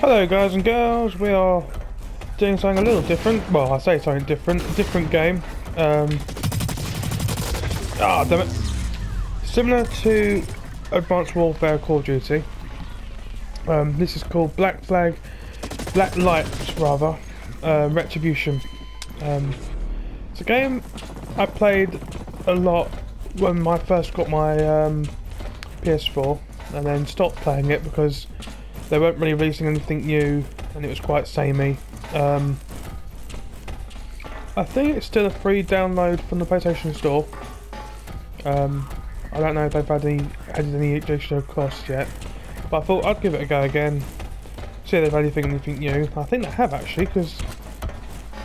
Hello guys and girls, we are doing something a little different. Well, I say something different, different game. Um, ah, damn it. Similar to Advanced Warfare Call of Duty. Um, this is called Black Flag, Black Lights rather, uh, Retribution. Um, it's a game I played a lot when I first got my um, PS4 and then stopped playing it because they weren't really releasing anything new and it was quite samey. Um, I think it's still a free download from the PlayStation Store. Um, I don't know if they've had any, added any additional costs yet, but I thought I'd give it a go again. See if they've anything, anything new. I think they have actually, because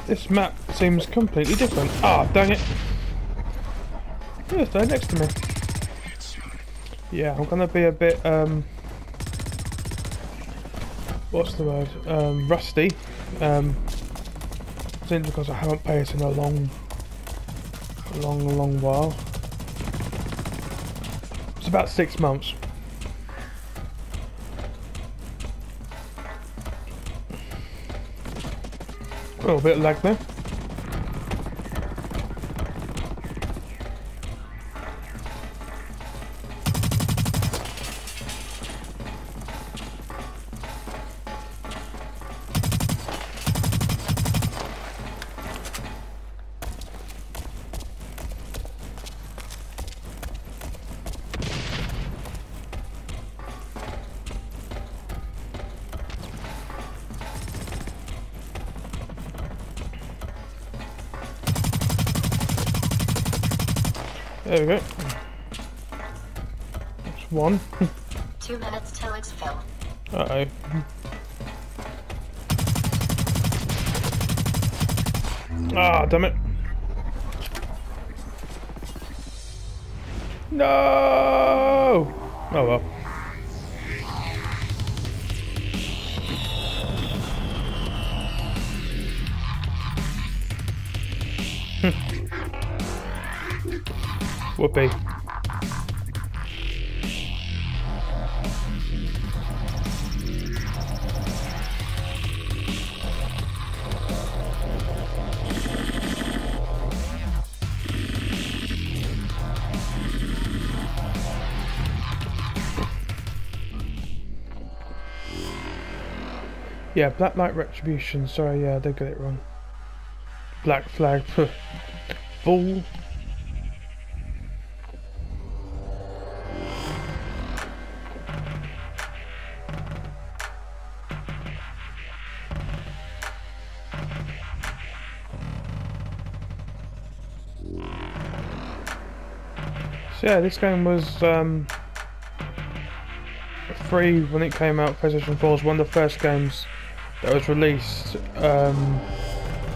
this map seems completely different. Ah, dang it! It's next to me. Yeah, I'm gonna be a bit um, what's the word? Um, rusty. Um, simply because I haven't played it in a long, long, long while. It's about six months. A little bit lag there. There we go. That's one. Two minutes till exfil. Uh oh. Ah, damn it. No! Oh well. Whoopee. Yeah, Blacklight Retribution. Sorry, yeah, they got it wrong. Black Flag. Fool. So yeah, this game was um, free when it came out. PlayStation 4 was one of the first games that was released um,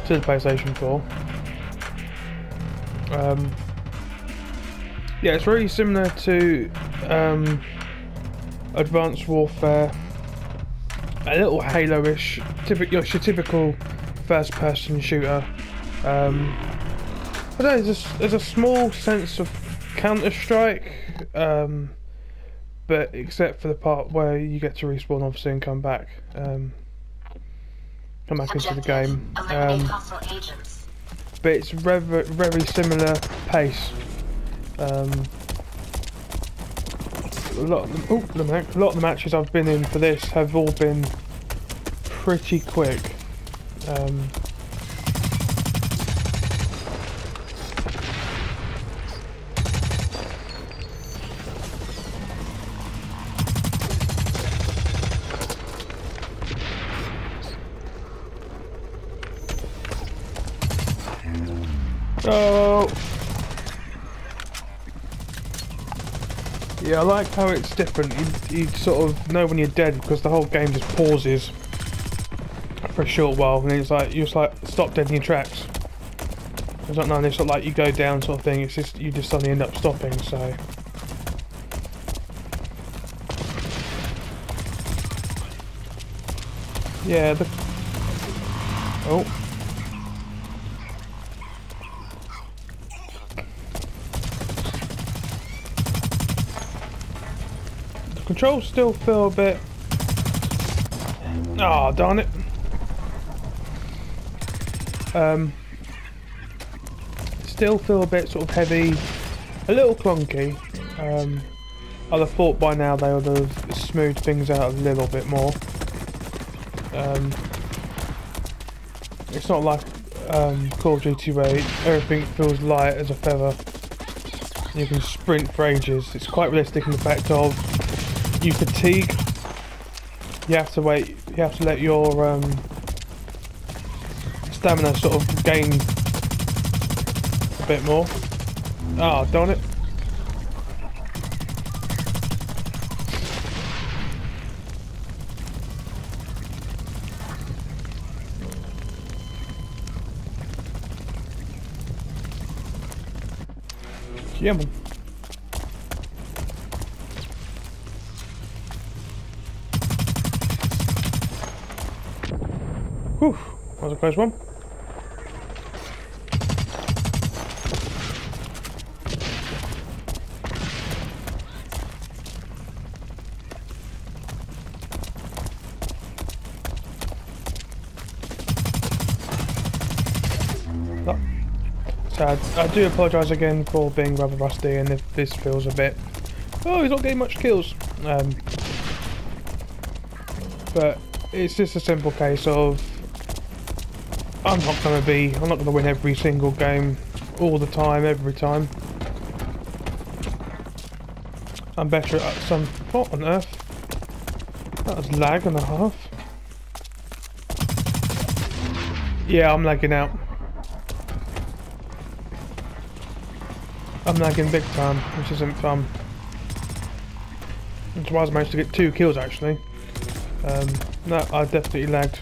to the PlayStation 4. Um, yeah, it's really similar to um, Advanced Warfare, a little Halo-ish, typical, your typical first-person shooter. Um, I don't know, there's a, there's a small sense of Counter Strike, um, but except for the part where you get to respawn, obviously, and come back, um, come back into the game. Um, but it's very, very similar pace. Um, a lot, of the, oh, the a lot of the matches I've been in for this have all been pretty quick. Um, Oh. Yeah, I like how it's different. You, you sort of know when you're dead because the whole game just pauses for a short while, and it's like you just like stop dead in your tracks. It's not none. It's not like you go down sort of thing. It's just you just suddenly end up stopping. So. Yeah. The. Oh. Controls still feel a bit Oh, darn it. Um, still feel a bit sort of heavy, a little clunky. Um, I'd have thought by now they would have smoothed things out a little bit more. Um, it's not like um, Call of Duty where everything feels light as a feather. You can sprint for ages. It's quite realistic in the fact of you fatigue. You have to wait. You have to let your um, stamina sort of gain a bit more. Ah, oh, darn it. Yeah. Whew, that was a close one. So I, I do apologise again for being rather rusty and if this feels a bit... Oh, he's not getting much kills. Um, but it's just a simple case of... I'm not going to be... I'm not going to win every single game all the time, every time. I'm better at some... What on earth? That was lag and a half. Yeah, I'm lagging out. I'm lagging big time, which isn't fun. That's why I managed to get two kills actually. Um, no, I definitely lagged.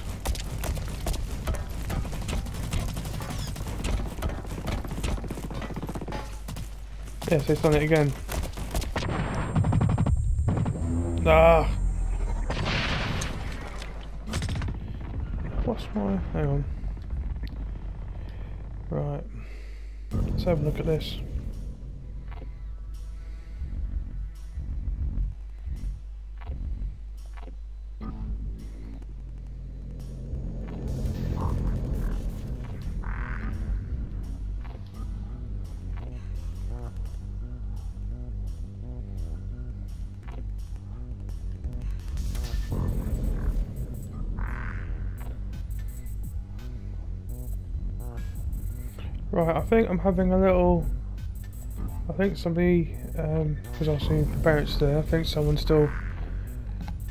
Yes, it's done it again. Ah! What's my... hang on. Right. Let's have a look at this. Right, I think I'm having a little... I think somebody, because um, I've seen the parents there, I think someone's still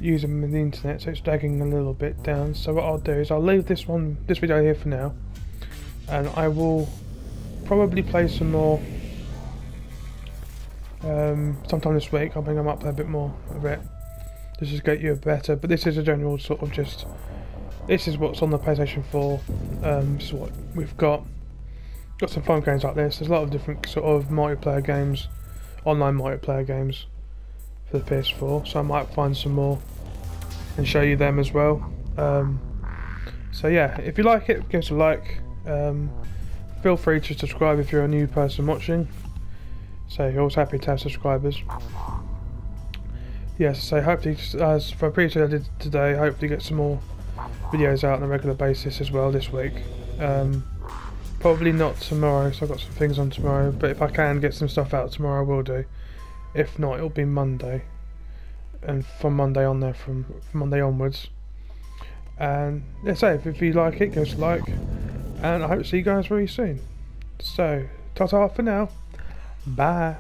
using the internet, so it's dragging a little bit down. So what I'll do is I'll leave this one, this video here for now, and I will probably play some more um, sometime this week. I'll bring them up a bit more, a bit, just to get you a better. But this is a general sort of just. This is what's on the PlayStation 4. Um, this is what we've got got some fun games like this. There's a lot of different sort of multiplayer games, online multiplayer games for the PS4. So I might find some more and show you them as well. Um, so yeah, if you like it, give us a like. Um, feel free to subscribe if you're a new person watching. So you're always happy to have subscribers. Yes, so hopefully, as for previously I did today, hopefully get some more videos out on a regular basis as well this week. Um, Probably not tomorrow, so I've got some things on tomorrow, but if I can get some stuff out tomorrow, I will do. If not, it'll be Monday. And from Monday on there, from, from Monday onwards. And yeah, so if, if you like it, give us a like. And I hope to see you guys very soon. So, ta-ta for now. Bye.